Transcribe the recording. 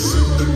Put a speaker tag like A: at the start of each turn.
A: Listen.